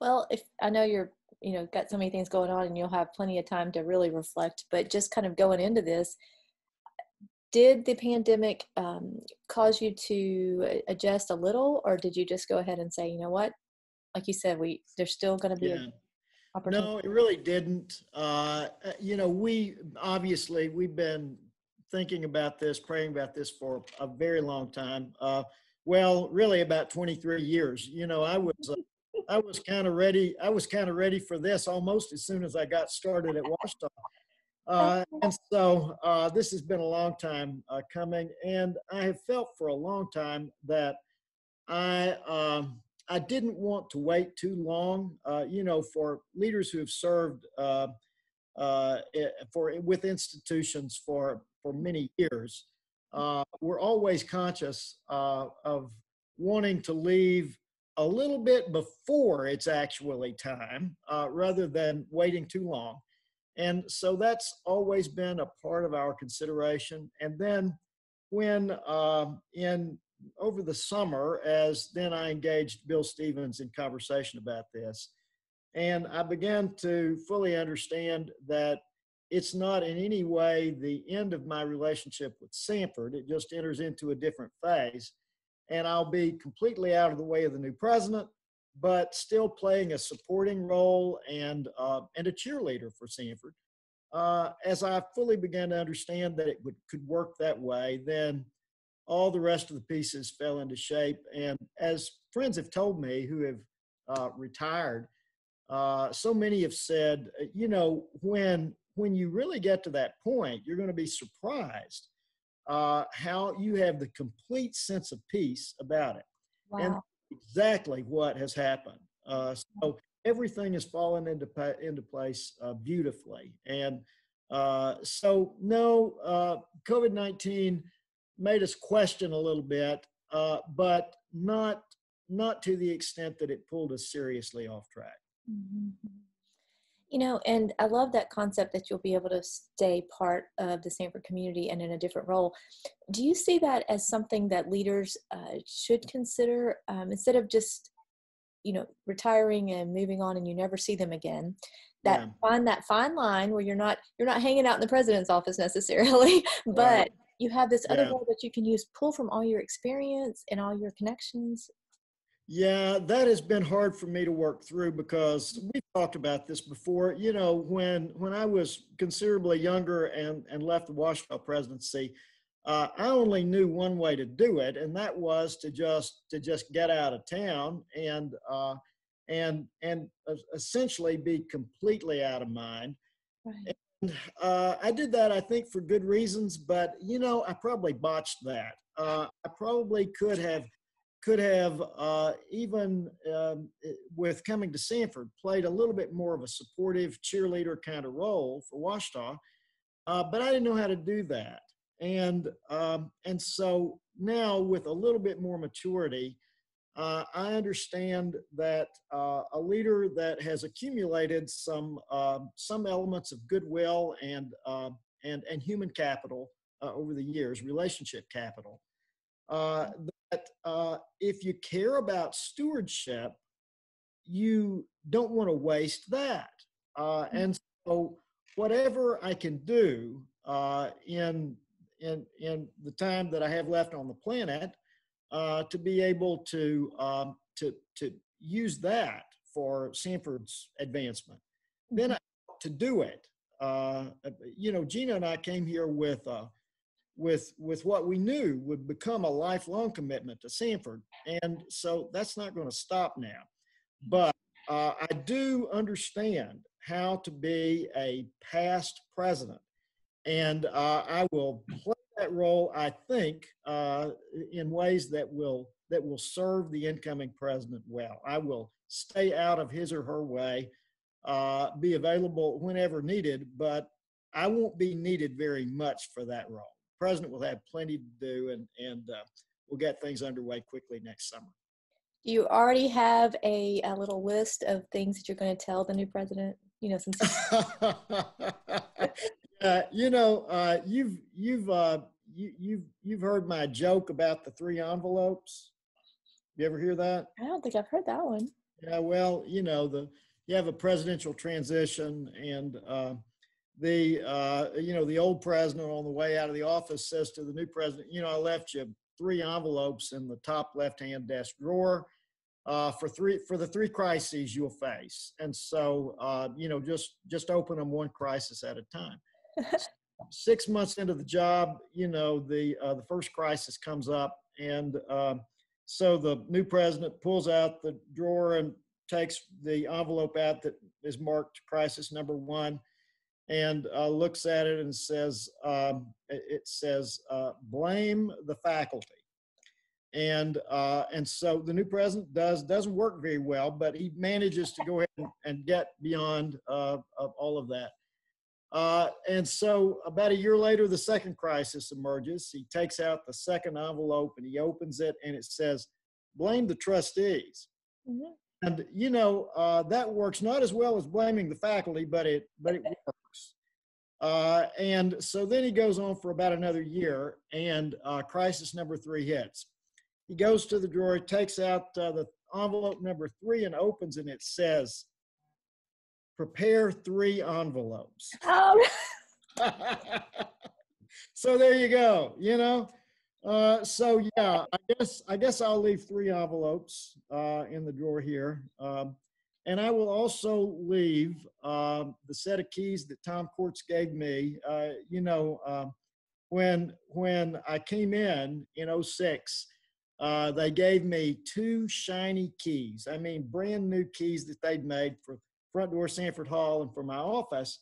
Well, if I know you're, you know, got so many things going on and you'll have plenty of time to really reflect, but just kind of going into this, did the pandemic um, cause you to adjust a little or did you just go ahead and say, you know what, like you said, we, there's still going to be Yeah. No, it really didn't. Uh, uh, you know, we obviously we've been thinking about this, praying about this for a very long time. Uh, well, really about 23 years. You know, I was uh, I was kind of ready. I was kind of ready for this almost as soon as I got started at Ouachita. Uh, and so uh, this has been a long time uh, coming, and I have felt for a long time that I um, I didn't want to wait too long. Uh, you know, for leaders who have served uh, uh, for with institutions for for many years, uh, we're always conscious uh, of wanting to leave a little bit before it's actually time, uh, rather than waiting too long. And so that's always been a part of our consideration. And then when um, in over the summer, as then I engaged Bill Stevens in conversation about this, and I began to fully understand that it's not in any way the end of my relationship with Samford. It just enters into a different phase. And I'll be completely out of the way of the new president, but still playing a supporting role and, uh, and a cheerleader for Samford. Uh, as I fully began to understand that it would, could work that way, then all the rest of the pieces fell into shape. And as friends have told me who have uh, retired, uh, so many have said, you know, when when you really get to that point, you're going to be surprised uh, how you have the complete sense of peace about it. And exactly what has happened. Uh, so everything has fallen into into place uh, beautifully. And uh, so, no, uh, COVID nineteen made us question a little bit, uh, but not not to the extent that it pulled us seriously off track. Mhm. You know, and I love that concept that you'll be able to stay part of the Samford community and in a different role. Do you see that as something that leaders uh, should consider um, instead of just, you know, retiring and moving on and you never see them again? That Yeah. find that fine line where you're not you're not hanging out in the president's office necessarily, but Right. you have this other Yeah. role that you can use, pull from all your experience and all your connections. Yeah, that has been hard for me to work through because we've talked about this before. You know, when when I was considerably younger and and left the Ouachita presidency, uh, I only knew one way to do it, and that was to just to just get out of town and uh, and and essentially be completely out of mind. Right. Uh, I did that, I think, for good reasons, but you know, I probably botched that. Uh, I probably could have could have uh, even um, with coming to Samford played a little bit more of a supportive cheerleader kind of role for Ouachita, uh, but I didn't know how to do that. And um, and so now with a little bit more maturity, uh, I understand that uh, a leader that has accumulated some um some elements of goodwill and uh, and and human capital uh, over the years, relationship capital. Uh, if you care about stewardship, you don't want to waste that. Uh, and so, whatever I can do uh, in in in the time that I have left on the planet, uh, to be able to um, to to use that for Samford's advancement, then I, to do it. Uh, you know, Gina and I came here with uh, with with what we knew would become a lifelong commitment to Samford, and so that's not going to stop now. But uh, I do understand how to be a past president, and uh, I will play that role. I think uh, in ways that will that will serve the incoming president well. I will stay out of his or her way, uh, be available whenever needed, but I won't be needed very much for that role. President will have plenty to do, and and uh, we'll get things underway quickly next summer. Do you already have a, a little list of things that you're going to tell the new president? You know, since uh, you know, uh, you've you've uh, you, you've you've heard my joke about the three envelopes. You ever hear that? I don't think I've heard that one. Yeah, well, you know, the, you have a presidential transition and, uh, the, uh, you know, the old president on the way out of the office says to the new president, you know, I left you three envelopes in the top left-hand desk drawer uh, for three for the three crises you'll face. And so, uh, you know, just just open them one crisis at a time. Six months into the job, you know, the uh, the first crisis comes up, and uh, so the new president pulls out the drawer and takes the envelope out that is marked crisis number one and uh, looks at it and says, um, it says, uh, blame the faculty. And, uh, and so the new president does, doesn't work very well, but he manages to go ahead and, and get beyond uh, of all of that. Uh, and so about a year later, the second crisis emerges. He takes out the second envelope and he opens it and it says, blame the trustees. Mm-hmm. And you know uh, that works not as well as blaming the faculty, but it but it works. Uh, and so then he goes on for about another year, and uh, crisis number three hits. He goes to the drawer, takes out uh, the envelope number three, and opens, and it says, "Prepare three envelopes." Oh. so there you go. You know, uh, so yeah, I guess I guess I'll leave three envelopes uh, in the drawer here, um, and I will also leave uh, the set of keys that Tom Corts gave me. Uh, you know, um, when when I came in in 06, uh, they gave me two shiny keys. I mean, brand new keys that they'd made for front door Samford Hall and for my office.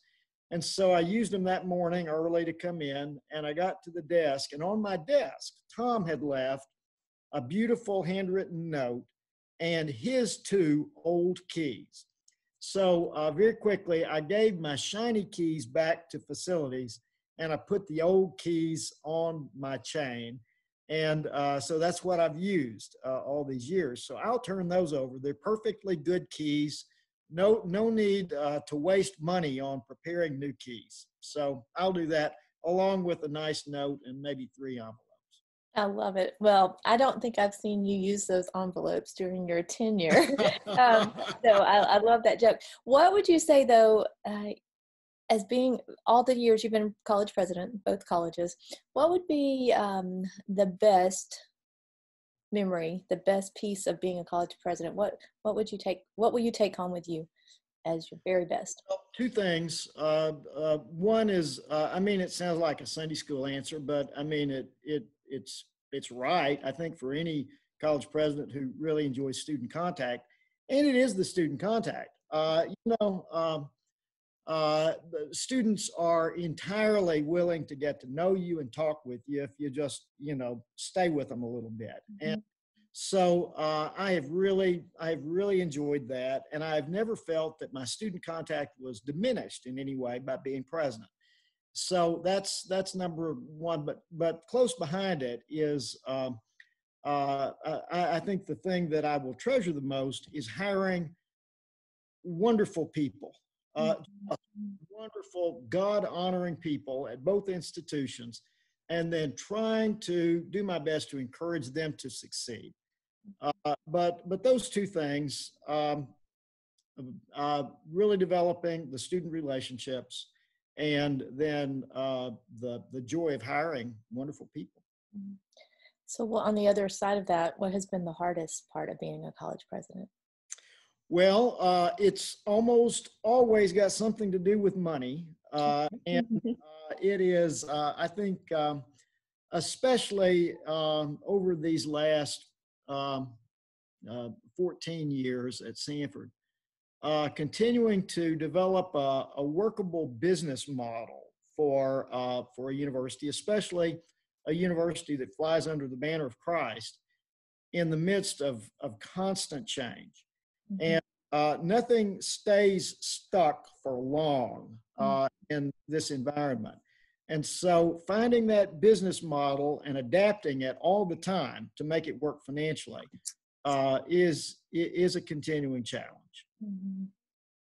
And so I used them that morning early to come in, and I got to the desk, and on my desk, Tom had left a beautiful handwritten note and his two old keys. So uh, very quickly, I gave my shiny keys back to facilities, and I put the old keys on my chain. And uh, so that's what I've used uh, all these years. So I'll turn those over. They're perfectly good keys no no need uh, to waste money on preparing new keys. So I'll do that along with a nice note and maybe three envelopes. I love it. Well, I don't think I've seen you use those envelopes during your tenure. um, so I, I, love that joke. What would you say though, uh, as being all the years you've been college president, both colleges, what would be um, the best memory, the best piece of being a college president? What what would you take? What will you take home with you as your very best? Well, two things. Uh, uh, one is, uh, I mean, it sounds like a Sunday school answer, but I mean it it it's it's right. I think for any college president who really enjoys student contact, and it is the student contact. Uh, you know. Um, uh, students are entirely willing to get to know you and talk with you if you just you know stay with them a little bit. Mm-hmm. and so uh, i have really i have really enjoyed that and i've never felt that my student contact was diminished in any way by being president so that's that's number one but but close behind it is um, uh, I, I think the thing that i will treasure the most is hiring wonderful people uh, mm-hmm. wonderful, God honoring people at both institutions, and then trying to do my best to encourage them to succeed. Uh, but but those two things, um, uh, really developing the student relationships, and then uh, the the joy of hiring wonderful people. Mm-hmm. So, well, on the other side of that, what has been the hardest part of being a college president? Well, uh, it's almost always got something to do with money. Uh, and uh, it is, uh, I think, um, especially um, over these last um, uh, 14 years at Samford, uh, continuing to develop a, a, workable business model for, for a university, especially a university that flies under the banner of Christ in the midst of, of constant change. Mm-hmm. And uh, nothing stays stuck for long mm. uh, in this environment. And so finding that business model and adapting it all the time to make it work financially uh, is, is a continuing challenge. Mm-hmm.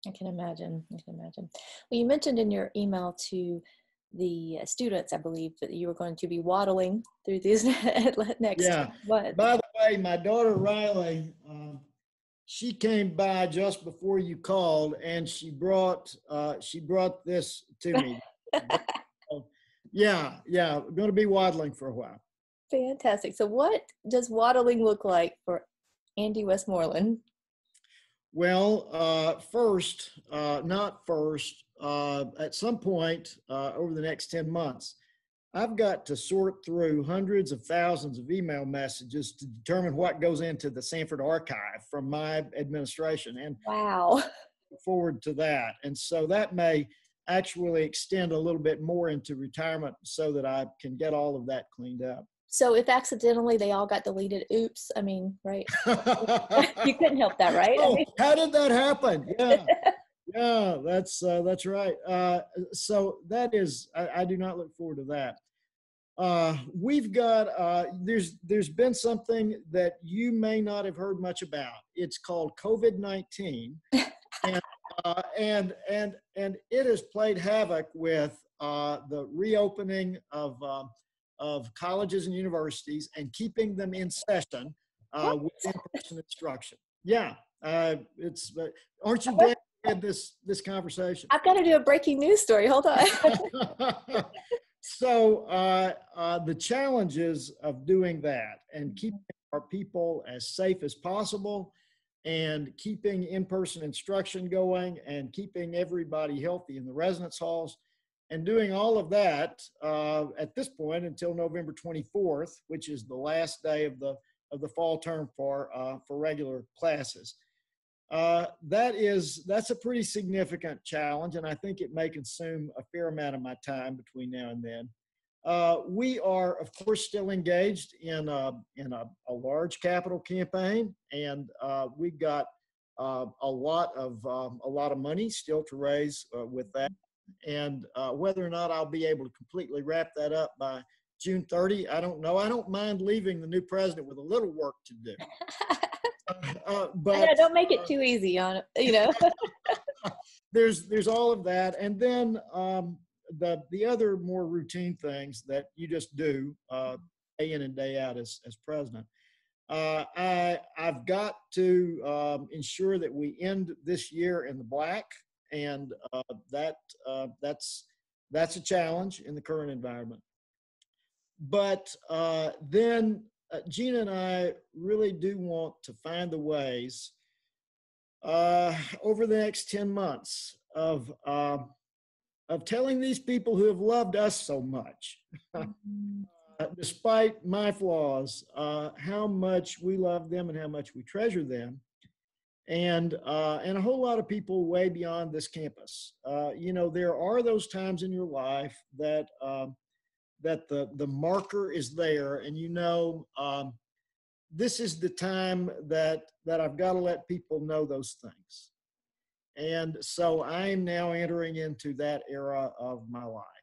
I can imagine. I can imagine. Well, you mentioned in your email to the students, I believe, that you were going to be waddling through these next. Yeah. What? By the way, my daughter Riley, um, she came by just before you called, and she brought uh, she brought this to me. yeah, yeah, going to be waddling for a while. Fantastic. So, what does waddling look like for Andy Westmoreland? Well, uh, first, uh, not first, uh, at some point uh, over the next 10 months, I've got to sort through hundreds of thousands of email messages to determine what goes into the Samford archive from my administration. And wow. forward to that. And so that may actually extend a little bit more into retirement so that I can get all of that cleaned up. So if accidentally they all got deleted, oops, I mean, right? you couldn't help that, right? Oh, how did that happen? Yeah. yeah, that's uh, that's right. Uh, so that is, I, I, do not look forward to that. Uh, we've got uh, there's there's been something that you may not have heard much about. It's called COVID nineteen, and, uh, and and and it has played havoc with uh, the reopening of um, of colleges and universities and keeping them in session uh, with in-person instruction. Yeah, uh, it's. Uh, aren't you glad had this this conversation? I've got to do a breaking news story. Hold on. so uh, uh, the challenges of doing that and keeping our people as safe as possible and keeping in-person instruction going and keeping everybody healthy in the residence halls and doing all of that uh, at this point until November 24th, which is the last day of the of the fall term for uh, for regular classes. Uh, that is that's a pretty significant challenge, and I think it may consume a fair amount of my time between now and then. Uh, we are, of course, still engaged in a, in a, a large capital campaign, and uh, we've got uh, a lot of um, a lot of money still to raise with that and uh, whether or not I'll be able to completely wrap that up by June 30, I don't know. I don't mind leaving the new president with a little work to do. uh, but know, don't make it uh, too easy on it, you know. there's there's all of that, and then um, the the other more routine things that you just do uh, day in and day out as as president. Uh, I I've got to um, ensure that we end this year in the black and uh, that uh, that's that's a challenge in the current environment. But uh, then uh, Gina and I really do want to find the ways uh, over the next ten months of um, of telling these people who have loved us so much. Uh, despite my flaws, how much we love them and how much we treasure them, and uh, and a whole lot of people way beyond this campus. Uh, you know, there are those times in your life that um, that the the marker is there, and you know um, this is the time that that I've got to let people know those things. And so I am now entering into that era of my life.